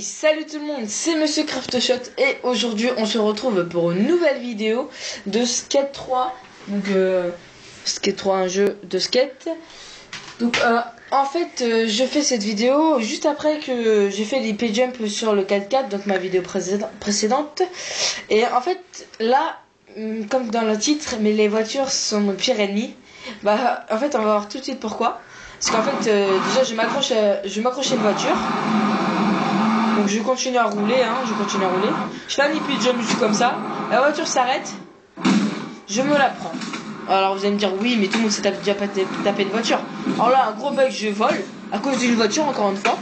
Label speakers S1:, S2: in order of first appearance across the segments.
S1: Salut tout le monde, c'est Monsieur Craftshot et aujourd'hui on se retrouve pour une nouvelle vidéo de Skate 3. Donc euh, Skate 3, un jeu de skate. Euh, en fait euh, je fais cette vidéo juste après que j'ai fait l'IP Jump sur le 4x4, donc ma vidéo précédente. Et en fait là, hum, comme dans le titre, mais les voitures sont mon pire ennemi. Bah en fait on va voir tout de suite pourquoi. Parce qu'en fait déjà je m'accroche je à une voiture. Donc je continue à rouler, hein, je continue à rouler. Je fais un hippie jump juste comme ça. La voiture s'arrête. Je me la prends. Alors vous allez me dire oui mais tout le monde s'est déjà tapé une voiture. Alors là un gros bug je vole à cause d'une voiture encore une fois.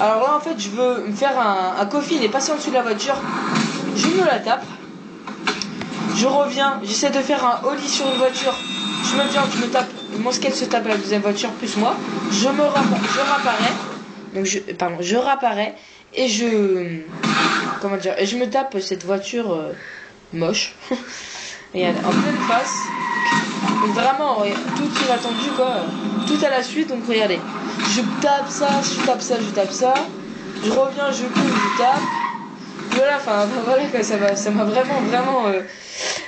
S1: Alors là en fait je veux me faire un, coffin et passer en dessous de la voiture. Je me la tape. Je reviens, j'essaie de faire un holly sur une voiture. Je me viens, je me tape, mon skate se tape la deuxième voiture plus moi. Je me je. Donc je, pardon, je et je comment dire je me tape cette voiture euh, moche. Et en pleine face. Donc vraiment tout inattendu quoi. Tout à la suite donc regardez. Je tape ça je tape ça je tape ça. Je reviens je cours je tape. Voilà enfin voilà ça m'a ça m'a vraiment vraiment euh,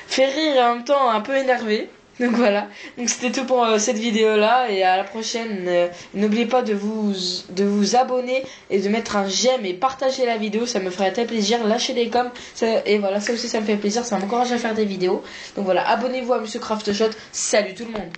S1: fait rire et en même temps un peu énervé donc voilà, c'était tout pour euh, cette vidéo là et à la prochaine. Euh, n'oubliez pas de vous de vous abonner et de mettre un j'aime et partager la vidéo, ça me ferait très plaisir. Lâchez des coms et voilà, ça aussi ça me fait plaisir, ça m'encourage à faire des vidéos. Donc voilà, abonnez-vous à Monsieur Craftshot. Salut tout le monde.